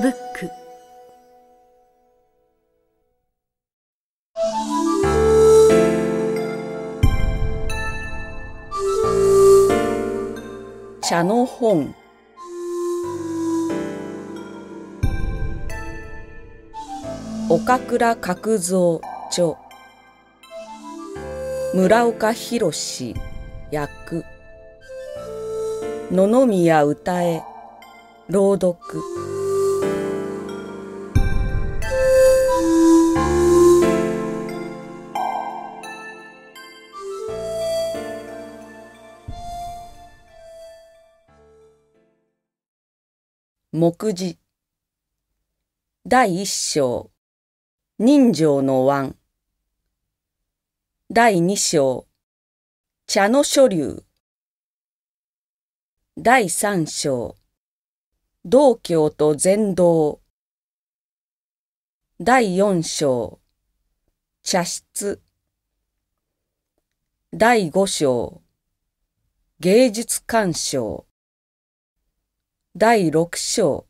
ブック。茶の本。岡倉角蔵著。村岡弘役。野々宮歌え朗読。目次。第一章。人情の湾。第二章。茶の書流。第三章。道教と禅道。第四章。茶室。第五章。芸術鑑賞。第六章。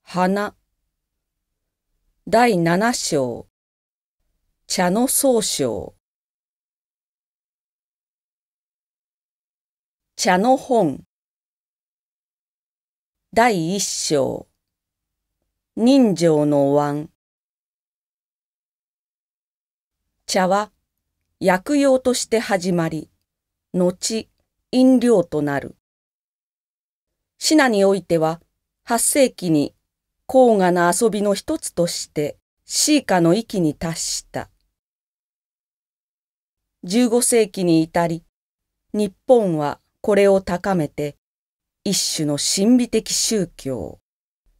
花。第七章。茶の総称茶の本。第一章。人情の湾茶は薬用として始まり後飲料となる。シナにおいては8世紀に高雅な遊びの一つとしてシーカの域に達した。15世紀に至り、日本はこれを高めて一種の神秘的宗教、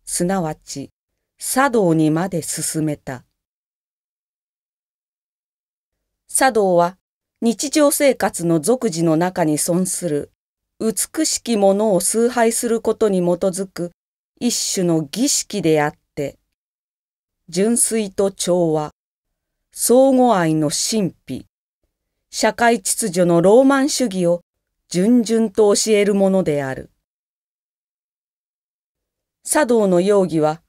すなわち茶道にまで進めた。茶道は日常生活の俗事の中に存する美しきものを崇拝することに基づく一種の儀式であって、純粋と調和、相互愛の神秘、社会秩序のローマン主義を順々と教えるものである。茶道の容疑は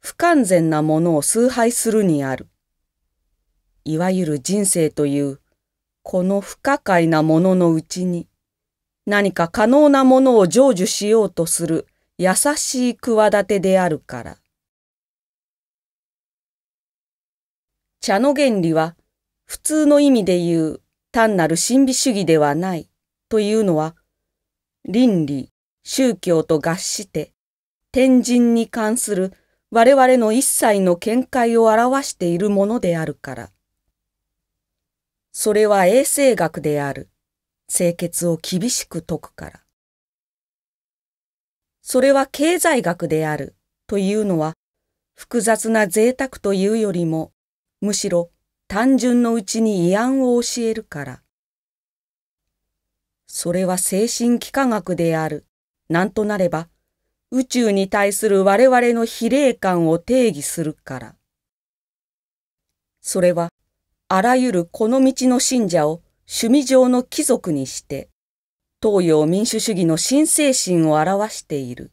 不完全なものを崇拝するにある。いわゆる人生というこの不可解なもののうちに何か可能なものを成就しようとする優しい企てであるから。茶の原理は普通の意味で言う単なる神秘主義ではないというのは倫理、宗教と合して天神に関する我々の一切の見解を表しているものであるから。それは衛生学である。清潔を厳しく説くから。それは経済学であるというのは複雑な贅沢というよりもむしろ単純のうちに慰安を教えるから。それは精神幾何学である。なんとなれば宇宙に対する我々の比例感を定義するから。それはあらゆるこの道の信者を趣味上の貴族にして東洋民主主義の新精神を表している。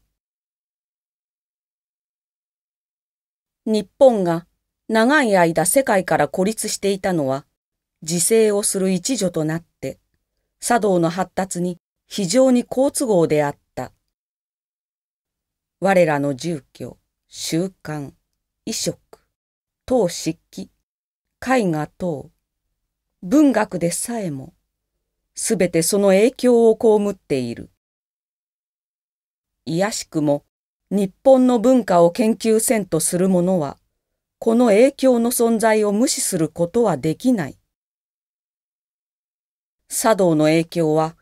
日本が長い間世界から孤立していたのは自制をする一助となって茶道の発達に非常に好都合であった。我らの住居、習慣、衣食、当漆器、絵画等、文学でさえも、すべてその影響を被っている。いやしくも、日本の文化を研究せんとする者は、この影響の存在を無視することはできない。茶道の影響は、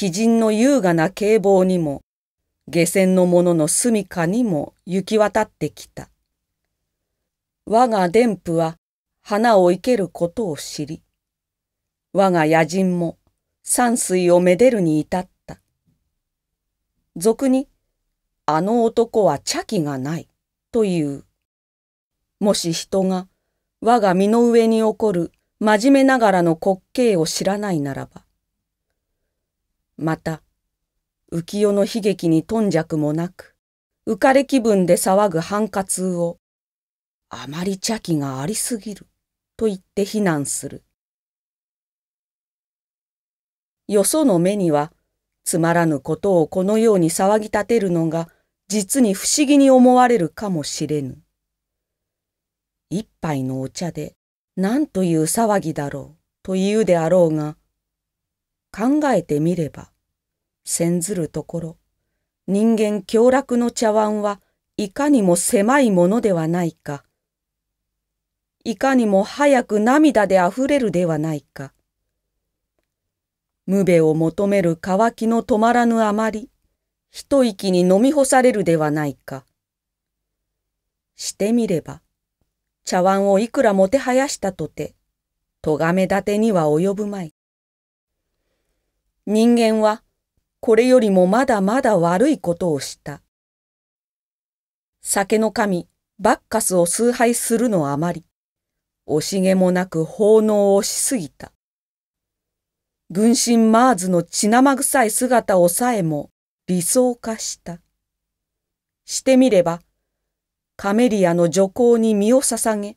鬼人の優雅な警棒にも、下船の者の住処にも行き渡ってきた。我が伝父は花を生けることを知り、我が野人も山水をめでるに至った。俗に、あの男は茶器がないという。もし人が我が身の上に起こる真面目ながらの滑稽を知らないならば。また、浮世の悲劇に頓着もなく、浮かれ気分で騒ぐハンカツを、あまり邪気がありすぎると言って非難する。よその目には、つまらぬことをこのように騒ぎ立てるのが、実に不思議に思われるかもしれぬ。一杯のお茶で何という騒ぎだろうというであろうが、考えてみれば、先ずるところ、人間凶楽の茶碗はいかにも狭いものではないか。いかにも早く涙であふれるではないか。無べを求める渇きの止まらぬあまり、一息に飲み干されるではないか。してみれば、茶碗をいくらもてはやしたとて、とがめ立てには及ぶまい。人間は、これよりもまだまだ悪いことをした。酒の神、バッカスを崇拝するのあまり、惜しげもなく奉納をしすぎた。軍神マーズの血生臭い姿をさえも理想化した。してみれば、カメリアの女行に身を捧げ、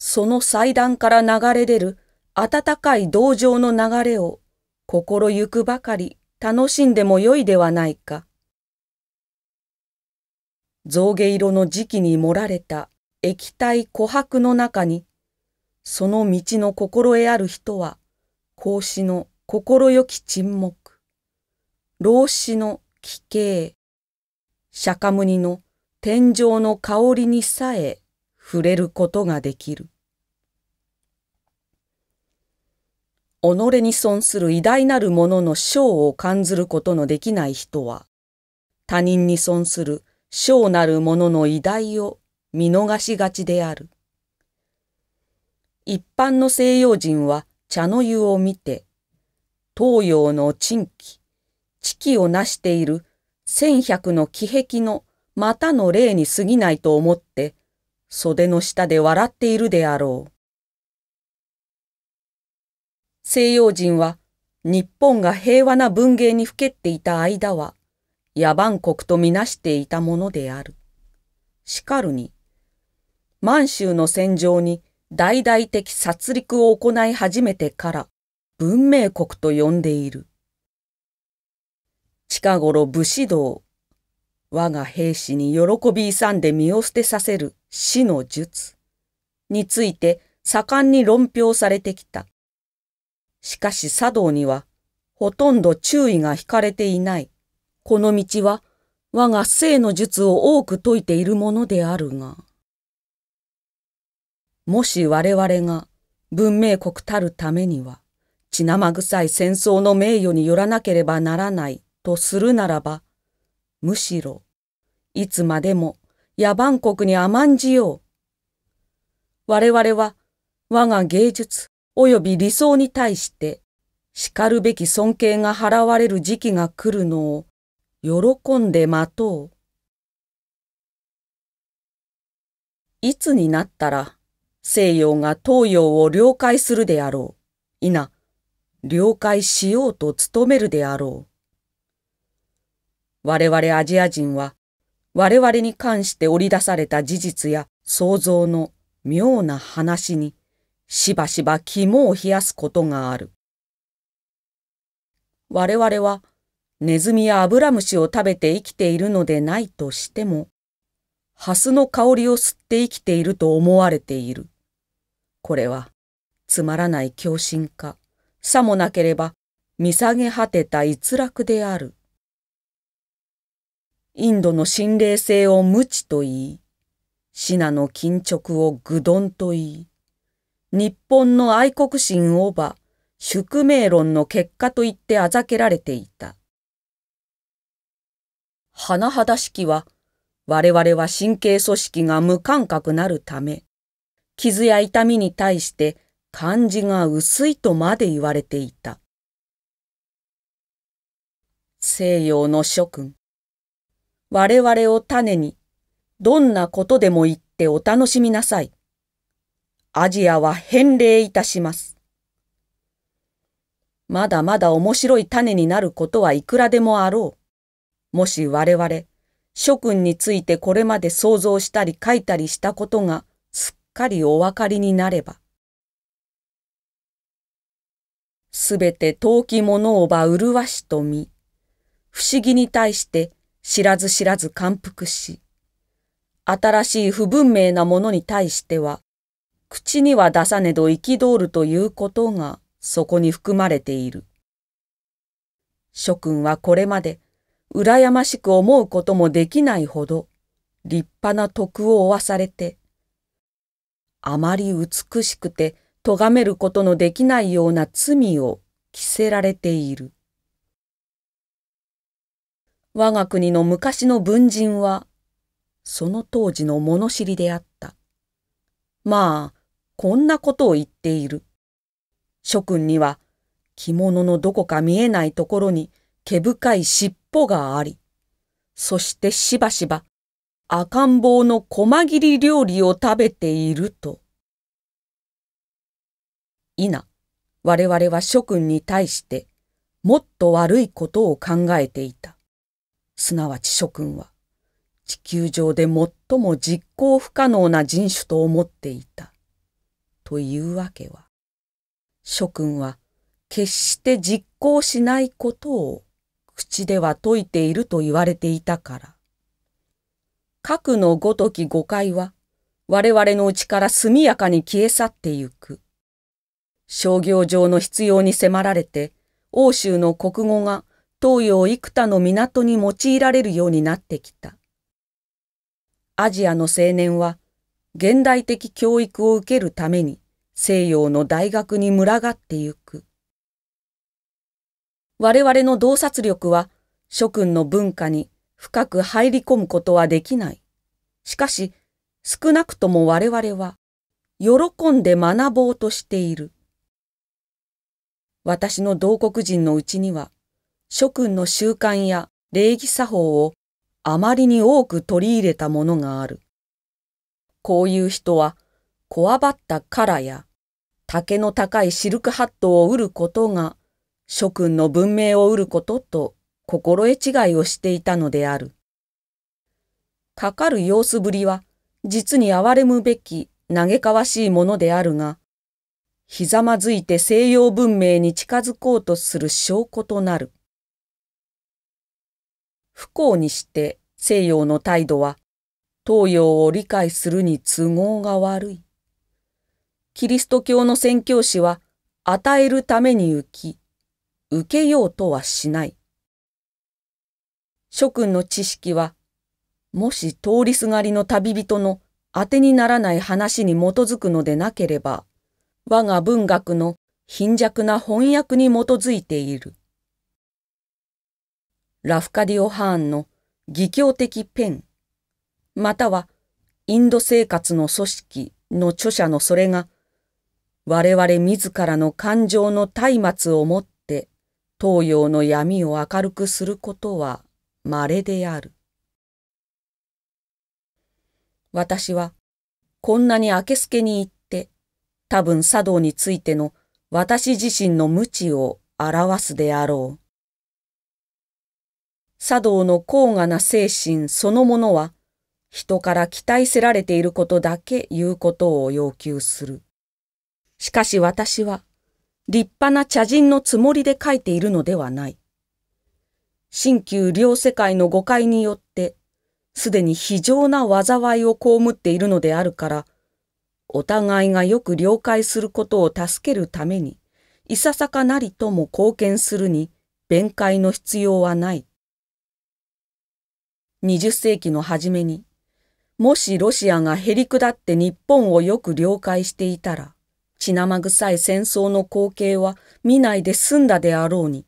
その祭壇から流れ出る温かい同情の流れを心ゆくばかり楽しんでもよいではないか。象牙色の時期に盛られた液体琥珀の中に、その道の心得ある人は、孔子の心よき沈黙、老子の奇形、釈迦牟尼の天井の香りにさえ触れることができる。己に損する偉大なるものの章を感ずることのできない人は、他人に損する小なるものの偉大を見逃しがちである。一般の西洋人は茶の湯を見て、東洋の珍奇、知気を成している千百の気壁のまたの例に過ぎないと思って、袖の下で笑っているであろう。西洋人は日本が平和な文芸にふけっていた間は野蛮国とみなしていたものである。しかるに、満州の戦場に大々的殺戮を行い始めてから文明国と呼んでいる。近頃武士道、我が兵士に喜び勇んで身を捨てさせる死の術について盛んに論評されてきた。しかし茶道にはほとんど注意が引かれていない。この道は我が生の術を多く説いているものであるが。もし我々が文明国たるためには血生臭い戦争の名誉によらなければならないとするならば、むしろいつまでも野蛮国に甘んじよう。我々は我が芸術及び理想に対して叱るべき尊敬が払われる時期が来るのを喜んで待とう。いつになったら西洋が東洋を了解するであろう。いな、了解しようと努めるであろう。我々アジア人は我々に関して織り出された事実や想像の妙な話にしばしば肝を冷やすことがある。我々はネズミやアブラムシを食べて生きているのでないとしても、ハスの香りを吸って生きていると思われている。これはつまらない狂信か、さもなければ見下げ果てた逸落である。インドの心霊性を無知と言い、シナの緊直を愚鈍と言い、日本の愛国心をば宿命論の結果と言ってあざけられていた。甚だしきは我々は神経組織が無感覚なるため、傷や痛みに対して感じが薄いとまで言われていた。西洋の諸君、我々を種にどんなことでも言ってお楽しみなさい。アジアは返礼いたします。まだまだ面白い種になることはいくらでもあろう。もし我々、諸君についてこれまで想像したり書いたりしたことがすっかりお分かりになれば、すべて遠きものをば麗しと見、不思議に対して知らず知らず感服し、新しい不文明なものに対しては、口には出さねど憤るということがそこに含まれている。諸君はこれまで羨ましく思うこともできないほど立派な徳を負わされて、あまり美しくて咎めることのできないような罪を着せられている。我が国の昔の文人は、その当時の物知りであった。まあ、こんなことを言っている。諸君には、着物のどこか見えないところに毛深い尻尾があり、そしてしばしば赤ん坊の細切り料理を食べていると。いな、我々は諸君に対してもっと悪いことを考えていた。すなわち諸君は地球上で最も実行不可能な人種と思っていた。というわけは、諸君は決して実行しないことを口では説いていると言われていたから。核のごとき誤解は我々のうちから速やかに消え去ってゆく。商業上の必要に迫られて、欧州の国語が東洋幾多の港に用いられるようになってきた。アジアの青年は、現代的教育を受けるために西洋の大学に群がってゆく。我々の洞察力は諸君の文化に深く入り込むことはできない。しかし、少なくとも我々は喜んで学ぼうとしている。私の同国人のうちには、諸君の習慣や礼儀作法をあまりに多く取り入れたものがある。こういう人は、こわばった殻や竹の高いシルクハットを売ることが、諸君の文明を売ることと心得違いをしていたのである。かかる様子ぶりは、実に憐れむべき嘆かわしいものであるが、ひざまずいて西洋文明に近づこうとする証拠となる。不幸にして西洋の態度は東洋を理解するに都合が悪い。キリスト教の宣教師は与えるために浮き、受けようとはしない。諸君の知識は、もし通りすがりの旅人の当てにならない話に基づくのでなければ、我が文学の貧弱な翻訳に基づいている。ラフカディオ・ハーンの義教的ペン、またはインド生活の組織の著者のそれが、我々自らの感情の松明をもって東洋の闇を明るくすることは稀である。私はこんなに明けすけに言っ多分茶道についての私自身の無知を表すであろう。茶道の高雅な精神そのものは人から期待せられていることだけ言うことを要求する。しかし私は立派な茶人のつもりで書いているのではない。新旧両世界の誤解によってすでに非常な災いを被っているのであるからお互いがよく了解することを助けるために、いささかなりとも貢献するに弁解の必要はない。20世紀の初めに、もしロシアがへり下って日本をよく了解していたら、血生臭い戦争の光景は見ないで済んだであろうに。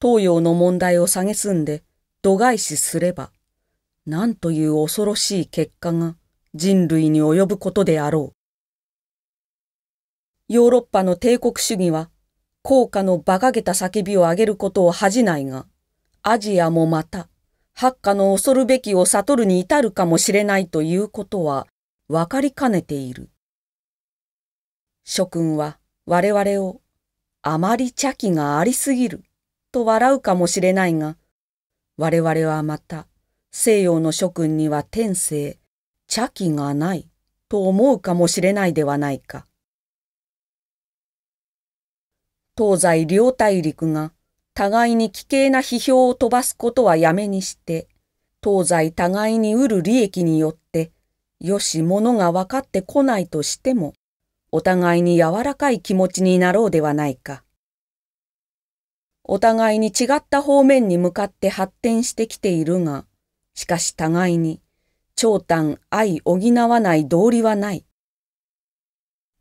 東洋の問題を蔑んで度外視すれば、何という恐ろしい結果が人類に及ぶことであろう。ヨーロッパの帝国主義は、高価の馬鹿げた叫びを上げることを恥じないが、アジアもまた、発火の恐るべきを悟るに至るかもしれないということは分かりかねている。諸君は我々をあまり茶器がありすぎると笑うかもしれないが、我々はまた西洋の諸君には天性茶器がないと思うかもしれないではないか。東西両大陸が互いに危険な批評を飛ばすことはやめにして、東西互いに得る利益によって、よし物が分かってこないとしても、お互いに柔らかい気持ちになろうではないか。お互いに違った方面に向かって発展してきているが、しかし互いに長短愛補わない道理はない。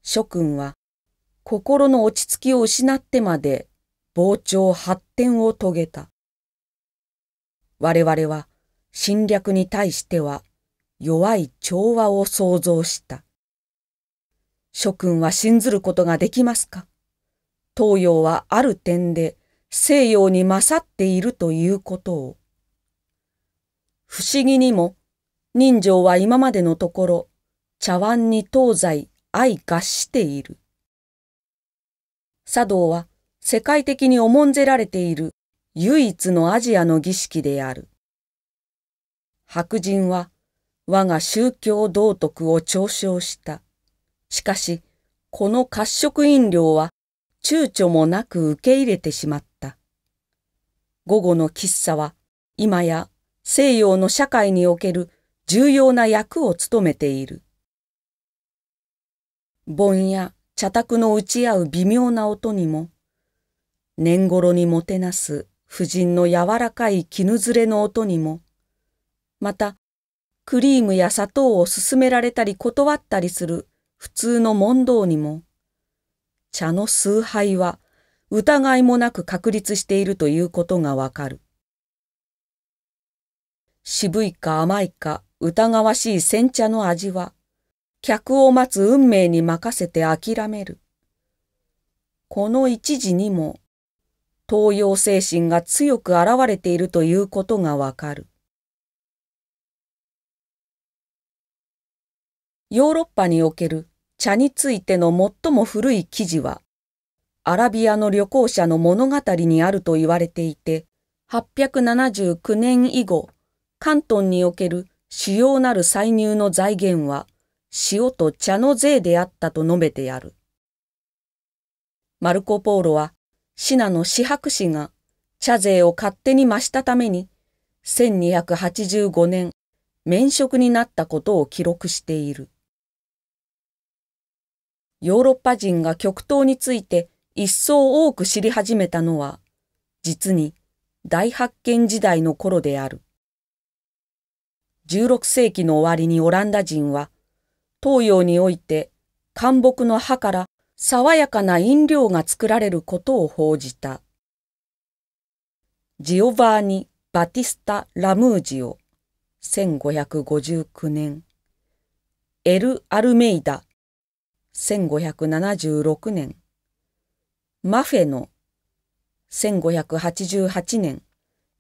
諸君は心の落ち着きを失ってまで膨張発展を遂げた。我々は侵略に対しては弱い調和を想像した。諸君は信ずることができますか？東洋はある点で西洋に勝っているということを。不思議にも人情は今までのところ茶碗に東西相合している。茶道は世界的に重んぜられている唯一のアジアの儀式である。白人は我が宗教道徳を嘲笑した。しかし、この褐色飲料は躊躇もなく受け入れてしまった。午後の喫茶は今や西洋の社会における重要な役を務めている。盆や茶卓の打ち合う微妙な音にも、年頃にもてなす婦人の柔らかい絹ずれの音にも、また、クリームや砂糖を勧められたり断ったりする普通の問答にも、茶の崇拝は疑いもなく確立しているということがわかる。渋いか甘いか疑わしい煎茶の味は、客を待つ運命に任せて諦める。この一時にも東洋精神が強く現れているということがわかる。ヨーロッパにおける茶についての最も古い記事は、アラビアの旅行者の物語にあると言われていて、879年以後、関東における主要なる歳入の財源は、塩と茶の税であったと述べてやる。マルコ・ポーロは、シナの四白氏が茶税を勝手に増したために、1285年、免職になったことを記録している。ヨーロッパ人が極東について一層多く知り始めたのは、実に大発見時代の頃である。16世紀の終わりにオランダ人は、東洋において干木の葉から爽やかな飲料が作られることを報じた。ジオバーニ・バティスタ・ラムージオ、1559年。エル・アルメイダ、1576年。マフェノ、1588年。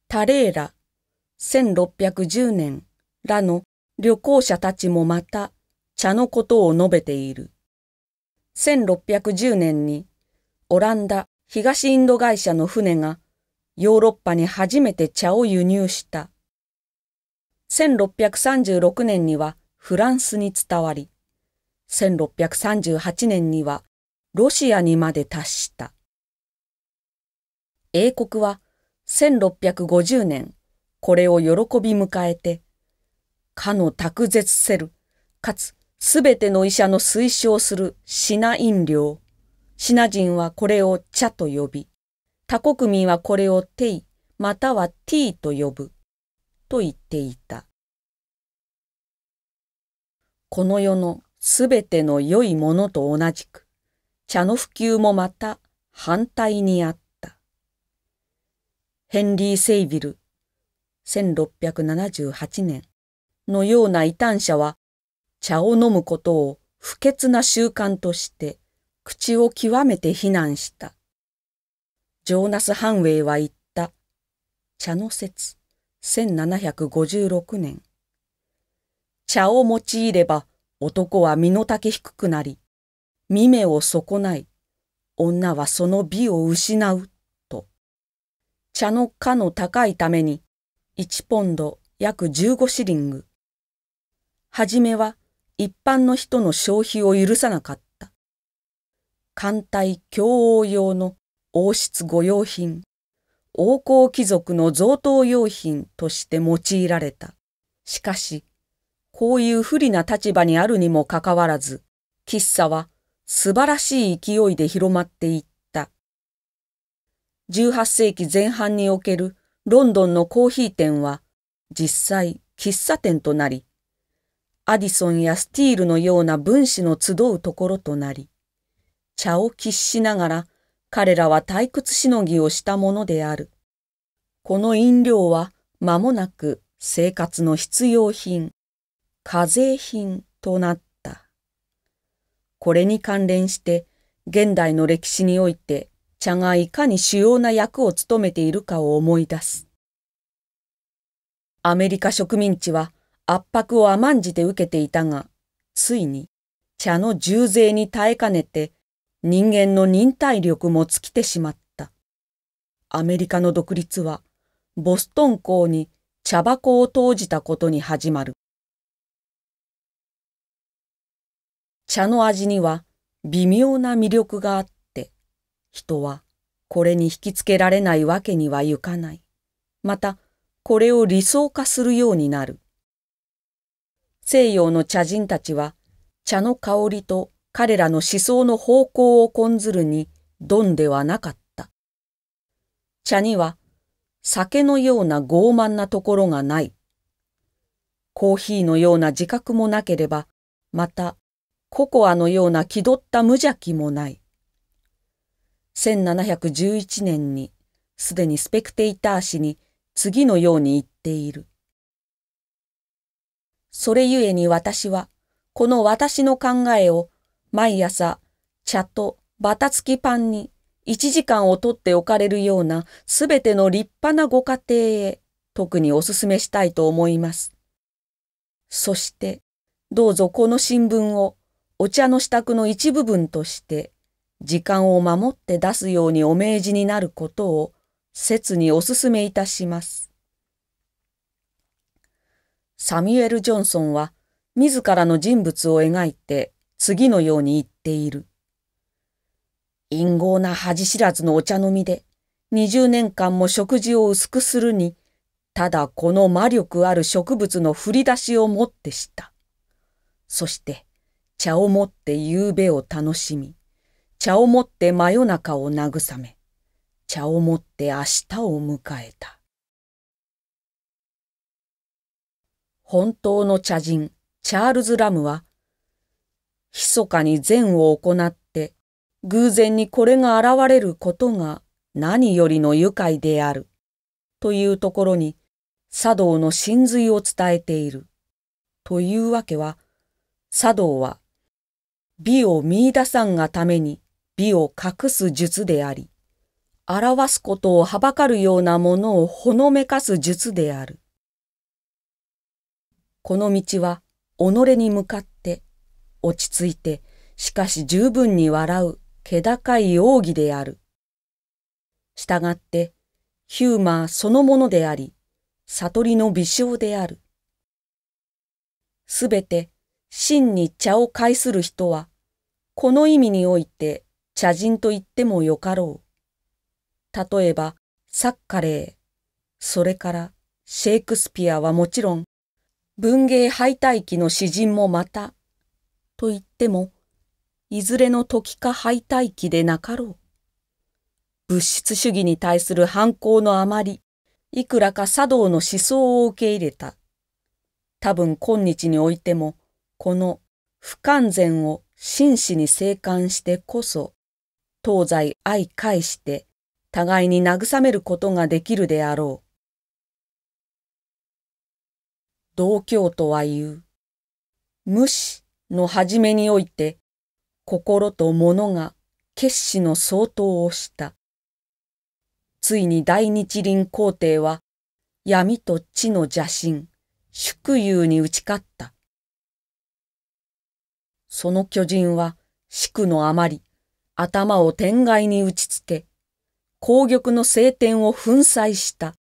タレーラ、1610年。らの旅行者たちもまた茶のことを述べている。1610年にオランダ東インド会社の船がヨーロッパに初めて茶を輸入した。1636年にはフランスに伝わり、1638年にはロシアにまで達した。英国は1650年これを喜び迎えてかの卓絶せる、かつすべての医者の推奨するシナ飲料。シナ人はこれを茶と呼び、他国民はこれをテイ、またはティーと呼ぶ、と言っていた。この世のすべての良いものと同じく、茶の普及もまた反対にあった。ヘンリー・セイビル、1678年。のような異端者は茶を飲むことを不潔な習慣として口を極めて非難した。ジョーナス・ハンウェイは言った。茶の説1756年。茶を用いれば男は身の丈低くなり、見目を損ない、女はその美を失う、と。茶の価の高いために1ポンド約15シリング。はじめは一般の人の消費を許さなかった。艦隊共王用の王室御用品、王侯貴族の贈答用品として用いられた。しかし、こういう不利な立場にあるにもかかわらず、喫茶は素晴らしい勢いで広まっていった。18世紀前半におけるロンドンのコーヒー店は実際喫茶店となり、アディソンやスティールのような分子の集うところとなり、茶を喫しながら彼らは退屈しのぎをしたものである。この飲料は間もなく生活の必要品、課税品となった。これに関連して現代の歴史において茶がいかに主要な役を務めているかを思い出す。アメリカ植民地は圧迫を甘んじて受けていたが、ついに茶の重税に耐えかねて人間の忍耐力も尽きてしまった。アメリカの独立はボストン港に茶箱を投じたことに始まる。茶の味には微妙な魅力があって、人はこれに引きつけられないわけにはいかない。また、これを理想化するようになる。西洋の茶人たちは、茶の香りと彼らの思想の方向を根ずるに、ドンではなかった。茶には酒のような傲慢なところがない。コーヒーのような自覚もなければ、またココアのような気取った無邪気もない。1711年にすでにスペクテイター氏に次のように言っている。それゆえに私は、この私の考えを毎朝茶とバタつきパンに一時間をとっておかれるようなすべての立派なご家庭へ特にお勧めしたいと思います。そして、どうぞこの新聞をお茶の支度の一部分として、時間を守って出すようにお命じになることを切にお勧めいたします。サミュエル・ジョンソンは自らの人物を描いて次のように言っている。陰謀な恥知らずのお茶飲みで、20年間も食事を薄くするに、ただこの魔力ある植物の振り出しをもってした。そして、茶をもって夕べを楽しみ、茶をもって真夜中を慰め、茶をもって明日を迎えた。本当の茶人、チャールズ・ラムは、密かに善を行って、偶然にこれが現れることが何よりの愉快である。というところに茶道の真髄を伝えている。というわけは、茶道は美を見出さんがために美を隠す術であり、表すことをはばかるようなものをほのめかす術である。この道は己に向かって落ち着いてしかし十分に笑う気高い奥義である。したがって、ヒューマーそのものであり、悟りの微笑である。すべて真に茶を介する人は、この意味において茶人と言ってもよかろう。例えば、サッカレー、それからシェイクスピアはもちろん、文芸敗退期の詩人もまた、と言っても、いずれの時か敗退期でなかろう。物質主義に対する反抗のあまり、いくらか茶道の思想を受け入れた。多分今日においても、この不完全を真摯に静観してこそ、東西相返して互いに慰めることができるであろう。同教とは言う。無視の始めにおいて心と物が決死の相当をした。ついに大日輪皇帝は闇と地の邪神、祝友に打ち勝った。その巨人は宿のあまり頭を天外に打ちつけ、紅玉の晴天を粉砕した。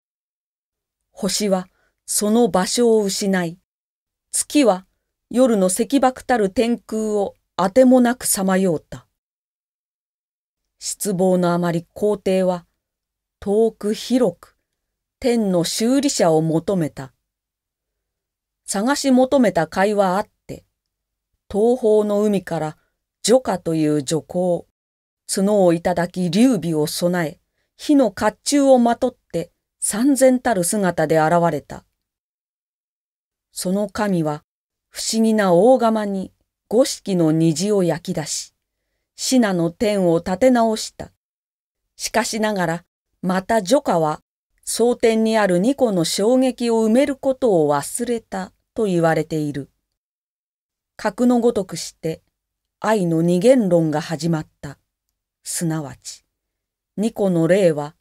星はその場所を失い、月は夜の石爆たる天空をあてもなくさまようた。失望のあまり皇帝は遠く広く天の修理者を求めた。探し求めた会はあって、東方の海から女家という女皇、角をいただき劉備を備え、火の甲冑をまとって三千たる姿で現れた。その神は不思議な大釜に五色の虹を焼き出し、シナの天を立て直した。しかしながら、また女家は、蒼天にある二個の衝撃を埋めることを忘れたと言われている。格のごとくして愛の二元論が始まった。すなわち、二個の霊は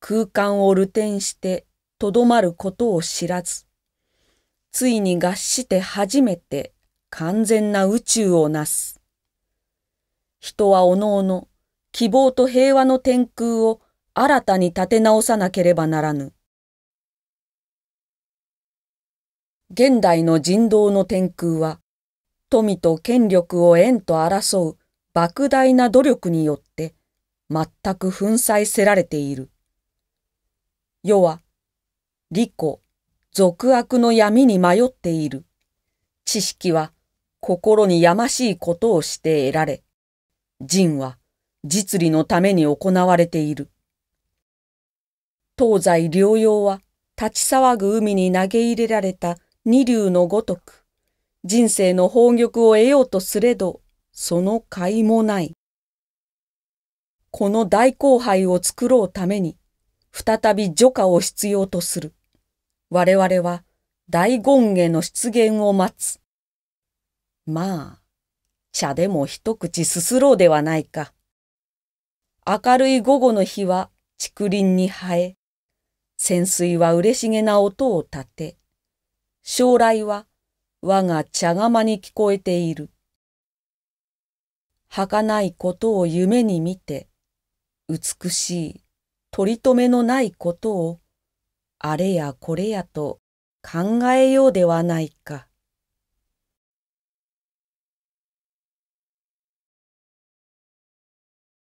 空間を流転してとどまることを知らず、ついに合して初めて完全な宇宙をなす。人はおのおの希望と平和の天空を新たに立て直さなければならぬ。現代の人道の天空は、富と権力を縁と争う莫大な努力によって全く粉砕せられている。世は、利己、俗悪の闇に迷っている。知識は心にやましいことをして得られ、人は実利のために行われている。東西両用は立ち騒ぐ海に投げ入れられた二流のごとく、人生の宝玉を得ようとすれど、その甲斐もない。この大荒廃を作ろうために、再び除化を必要とする。我々は大権下の出現を待つ。まあ、茶でも一口すすろうではないか。明るい午後の日は竹林に生え、潜水は嬉しげな音を立て、将来は我が茶釜に聞こえている。儚いことを夢に見て、美しい取り留めのないことを、あれやこれやと考えようではないか。